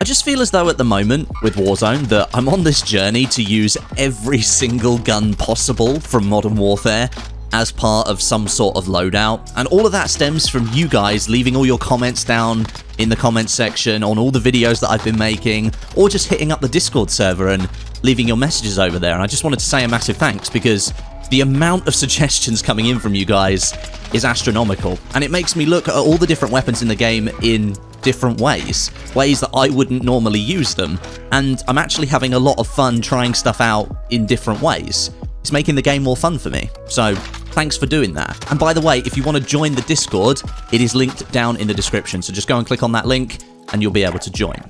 I just feel as though at the moment with Warzone that I'm on this journey to use every single gun possible from Modern Warfare as part of some sort of loadout. And all of that stems from you guys leaving all your comments down in the comments section on all the videos that I've been making, or just hitting up the Discord server and leaving your messages over there. And I just wanted to say a massive thanks because the amount of suggestions coming in from you guys is astronomical. And it makes me look at all the different weapons in the game in different ways, ways that I wouldn't normally use them. And I'm actually having a lot of fun trying stuff out in different ways. It's making the game more fun for me. So thanks for doing that. And by the way, if you want to join the Discord, it is linked down in the description. So just go and click on that link and you'll be able to join.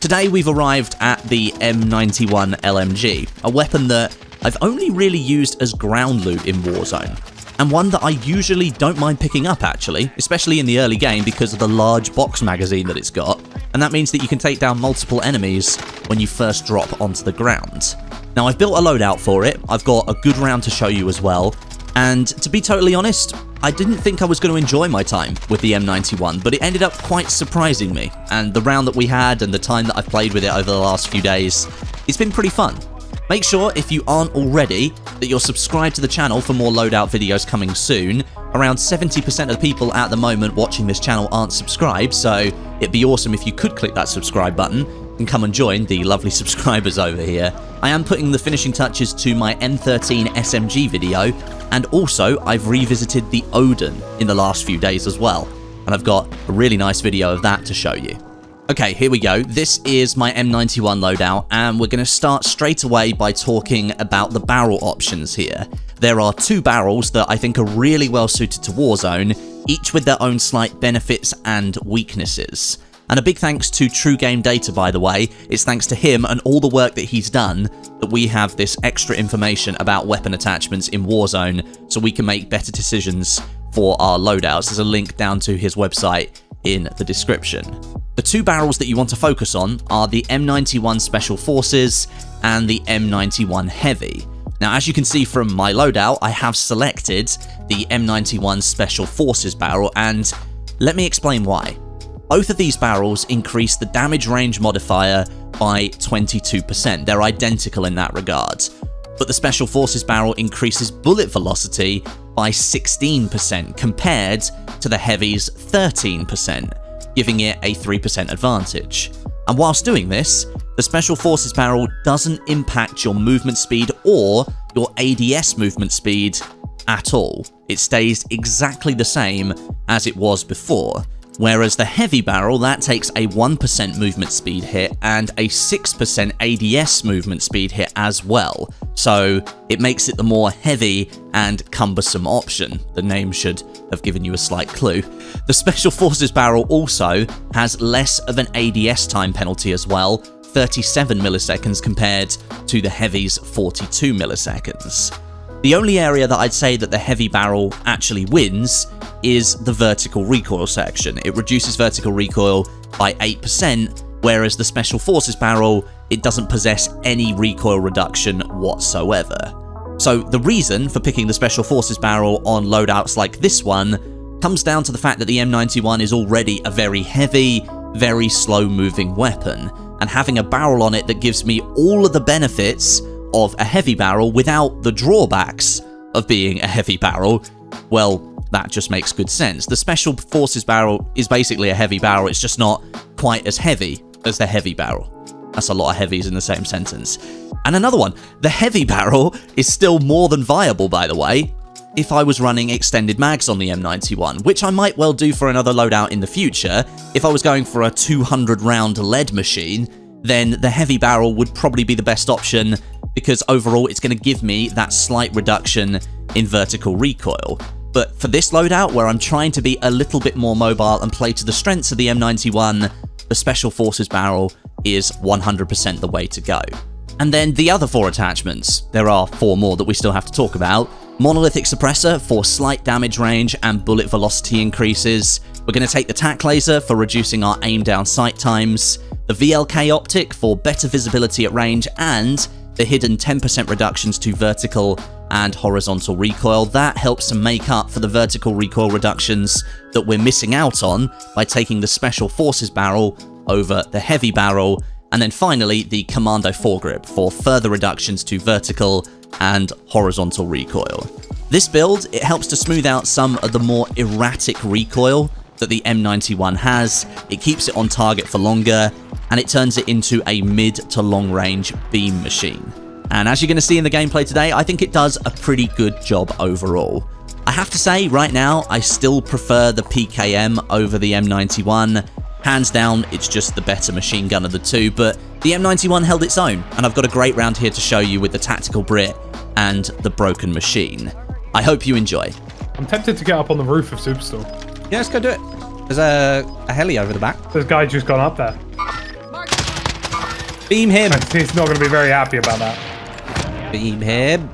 Today we've arrived at the M91 LMG, a weapon that I've only really used as ground loot in Warzone. And one that I usually don't mind picking up actually, especially in the early game because of the large box magazine that it's got. And that means that you can take down multiple enemies when you first drop onto the ground. Now I've built a loadout for it, I've got a good round to show you as well, and to be totally honest, I didn't think I was going to enjoy my time with the M91, but it ended up quite surprising me, and the round that we had and the time that I've played with it over the last few days, it's been pretty fun. Make sure, if you aren't already, that you're subscribed to the channel for more loadout videos coming soon. Around 70% of the people at the moment watching this channel aren't subscribed, so it'd be awesome if you could click that subscribe button and come and join the lovely subscribers over here. I am putting the finishing touches to my M13 SMG video, and also I've revisited the Odin in the last few days as well, and I've got a really nice video of that to show you. Okay, here we go. This is my M91 loadout, and we're going to start straight away by talking about the barrel options here. There are two barrels that I think are really well suited to Warzone, each with their own slight benefits and weaknesses. And a big thanks to True Game Data, by the way. It's thanks to him and all the work that he's done that we have this extra information about weapon attachments in Warzone so we can make better decisions for our loadouts. There's a link down to his website in the description. The two barrels that you want to focus on are the M91 Special Forces and the M91 Heavy. Now, as you can see from my loadout, I have selected the M91 Special Forces barrel, and let me explain why. Both of these barrels increase the damage range modifier by 22%. They're identical in that regard. But the Special Forces barrel increases bullet velocity by 16% compared to the Heavy's 13%, giving it a 3% advantage. And whilst doing this, the Special Forces barrel doesn't impact your movement speed or your ADS movement speed at all. It stays exactly the same as it was before, Whereas the heavy barrel, that takes a 1% movement speed hit and a 6% ADS movement speed hit as well. So it makes it the more heavy and cumbersome option. The name should have given you a slight clue. The Special Forces barrel also has less of an ADS time penalty as well, 37 milliseconds compared to the Heavy's 42 milliseconds. The only area that I'd say that the heavy barrel actually wins is the vertical recoil section. It reduces vertical recoil by 8%, whereas the Special Forces barrel, it doesn't possess any recoil reduction whatsoever. So the reason for picking the Special Forces barrel on loadouts like this one comes down to the fact that the M91 is already a very heavy, very slow moving weapon, and having a barrel on it that gives me all of the benefits of a heavy barrel without the drawbacks of being a heavy barrel, well, that just makes good sense. The Special Forces barrel is basically a heavy barrel, it's just not quite as heavy as the heavy barrel. That's a lot of heavies in the same sentence. And another one, the heavy barrel is still more than viable, by the way, if I was running extended mags on the M91, which I might well do for another loadout in the future. If I was going for a 200 round lead machine, then the heavy barrel would probably be the best option because overall it's going to give me that slight reduction in vertical recoil. But for this loadout, where I'm trying to be a little bit more mobile and play to the strengths of the M91, the Special Forces barrel is 100% the way to go. And then the other four attachments, there are four more that we still have to talk about. Monolithic Suppressor for slight damage range and bullet velocity increases. We're going to take the TAC Laser for reducing our aim down sight times, the VLK Optic for better visibility at range, and the hidden 10% reductions to vertical and horizontal recoil. That helps to make up for the vertical recoil reductions that we're missing out on by taking the Special Forces barrel over the heavy barrel, and then finally the Commando foregrip for further reductions to vertical and horizontal recoil. This build, it helps to smooth out some of the more erratic recoil that the M91 has, it keeps it on target for longer, and it turns it into a mid to long range beam machine. And as you're going to see in the gameplay today, I think it does a pretty good job overall. I have to say, right now, I still prefer the PKM over the M91. Hands down, it's just the better machine gun of the two, but the M91 held its own, and I've got a great round here to show you with the Tactical Brit and the Broken Machine. I hope you enjoy. I'm tempted to get up on the roof of Superstore. Yeah, let's go do it. There's a, a heli over the back. This guy just gone up there. Beam him. He's not going to be very happy about that. Beam him.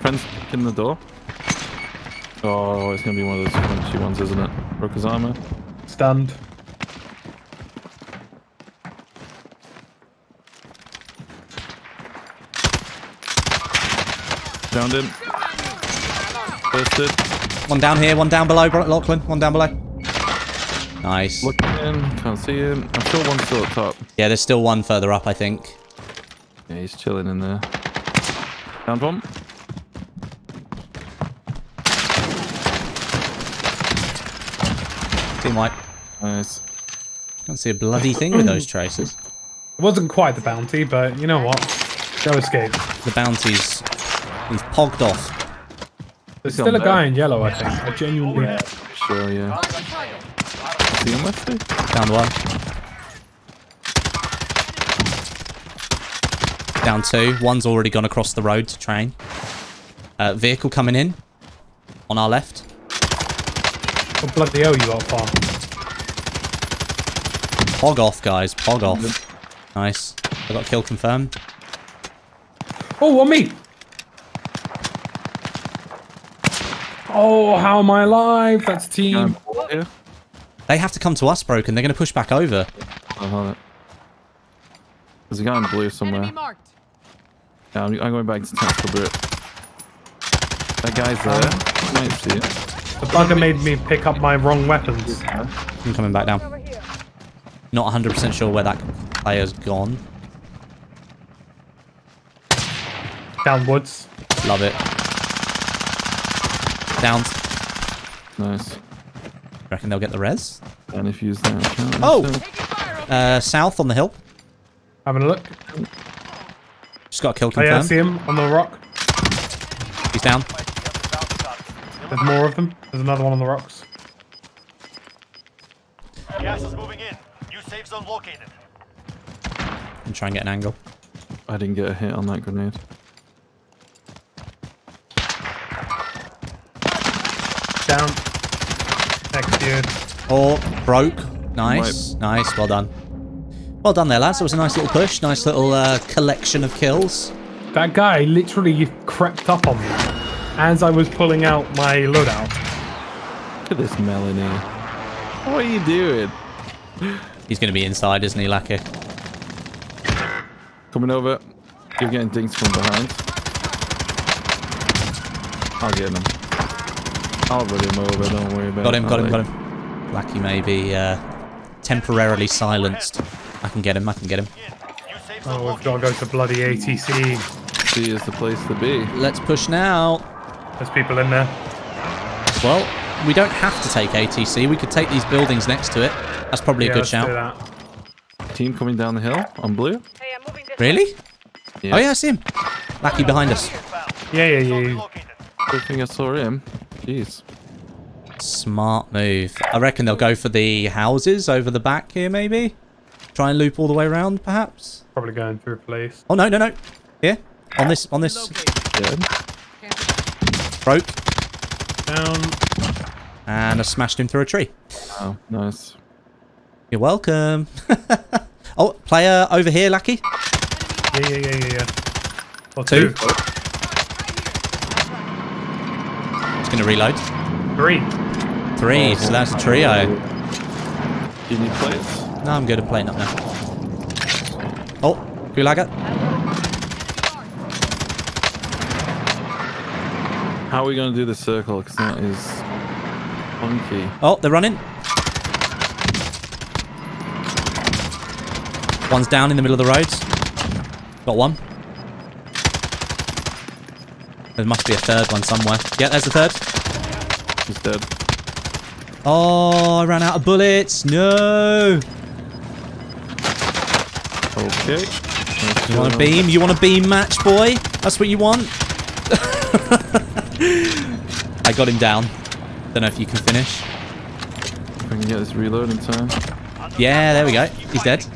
Friends in the door. Oh, it's going to be one of those punchy ones, isn't it? Broke his armor. Stunned. Found him. Bursted. One down here, one down below, Lachlan. One down below. Nice. Looking in. Can't see him. I'm sure one's still up top. Yeah, there's still one further up, I think. Yeah, he's chilling in there. Found one. Team white. Nice. Can't see a bloody thing with those traces. It wasn't quite the bounty, but you know what? Go escape. The bounty's... He's pogged off. There's still a guy in yellow, I think. I genuinely... Yeah, sure, yeah. See him, Wesley? Down one. Down two. One's already gone across the road to train. Uh, vehicle coming in. On our left. Oh, bloody hell, you are far. Pog off, guys. Pog off. Nice. I got kill confirmed. Oh, on me! Oh, how am I alive? That's team. They have to come to us, Broken. They're going to push back over. Oh, hold it. There's a guy in blue somewhere. Enemy marked. Yeah, I'm, I'm going back to tactical Brit. That guy's there. You might see it. The bugger made me pick up my wrong weapons. I'm coming back down. Not 100% sure where that player's gone. Downwards. Love it. Down. Nice. Reckon they'll get the res? And if you use that. Oh! Uh, south on the hill. Having a look. Just got a kill Oh yeah, I see him on the rock. He's down. There's more of them. There's another one on the rocks. Gas is moving in. New safe zone located. And try and get an angle. I didn't get a hit on that grenade. Down. Next dude. Oh, broke. Nice. Nice. Well done. Well done there, lads. It was a nice little push. Nice little uh, collection of kills. That guy literally crept up on me as I was pulling out my loadout. Look at this Melanie. What are you doing? He's going to be inside, isn't he, Lucky? Coming over. You're getting dinks from behind. I'll get him. I'll run him over, don't worry about Got him, it. got him, I'll got him. Lucky may be uh, temporarily silenced. I can get him, I can get him. New safe zone Oh, we've got to go to bloody ATC. See is the place to be. Let's push now. There's people in there. Well, we don't have to take ATC. We could take these buildings next to it. That's probably yeah, a good let's do shout. that. Team coming down the hill on blue. Hey, I'm moving this Really? Yeah. Oh, yeah, I see him. Lucky behind us. Yeah, yeah, yeah. yeah. Good thing I saw him. Jeez. Smart move. I reckon they'll go for the houses over the back here, maybe? Try and loop all the way around, perhaps? Probably going through place. Oh, no, no, no. Here. On this, on this. Dead. Broke. Down. And I smashed him through a tree. Oh, nice. You're welcome. oh, player over here, Lucky. Yeah, yeah, yeah, yeah, yeah. Or Two. two. Just going to reload. Three. Three, so that's a trio. You need plates? No, I'm good. I'm playing up now. Oh, Gulaga. How are we going to do the circle? Because that is funky. Oh, they're running. One's down in the middle of the road. Got one. There must be a third one somewhere. Yeah, there's the third. He's dead. Oh, I ran out of bullets. No. Okay. You want a beam? You want a beam match, boy? That's what you want? I got him down. Don't know if you can finish. If I can get this reload in time. Yeah, there we go. He's dead.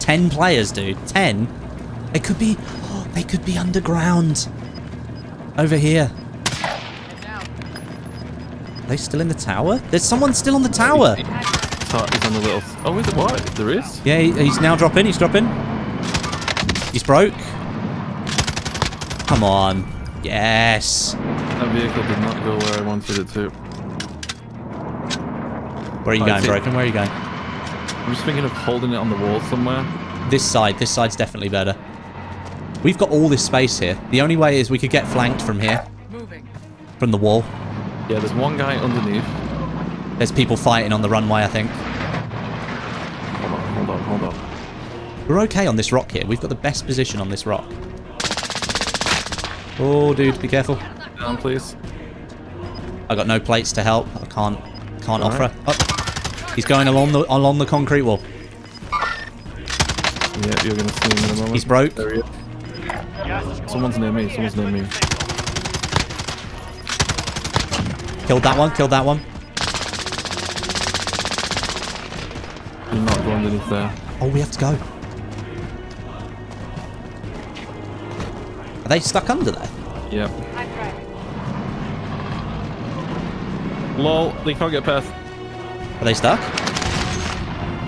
Ten players, dude. Ten? They could be... Oh, they could be underground. Over here. Are they still in the tower? There's someone still on the tower. Ta- He's on the little. Oh, is it what? There is. Yeah, he- he's now dropping. He's dropping. He's broke. Come on. Yes. That vehicle did not go where I wanted it to. Where are you Oh, going, it's. Broken? Where are you going? I'm just thinking of holding it on the wall somewhere. This side. This side's definitely better. We've got all this space here. The only way is we could get flanked from here. Moving. From the wall. Yeah, there's one guy underneath. There's people fighting on the runway, I think. Hold on, hold on, hold on. We're okay on this rock here. We've got the best position on this rock. Oh, dude, be careful. Down, please. I got no plates to help. I can't can't All offer. right. Oh, he's going along the along the concrete wall. Yeah, you're gonna see him in a moment. He's broke. There he is. Someone's near me. Someone's near me. Killed that one. Killed that one. Not go underneath there. Oh, we have to go. Are they stuck under there? Yep. Lol, they can't get past. Are they stuck?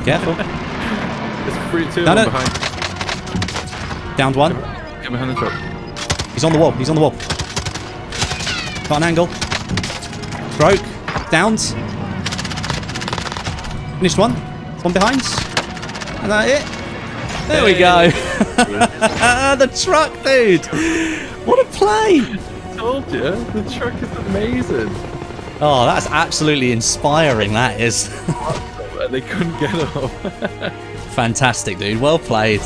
Careful. It's free two No, no. behind. Downed one. Get behind the truck. He's on the wall. He's on the wall. Got an angle. Broke. Downed. Finished one. One behind. And that it. There we go. Ah, the truck, dude. What a play. Told you, the truck is amazing. Oh, that's absolutely inspiring, that is. And they couldn't get off. Fantastic, dude. Well played.